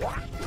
What?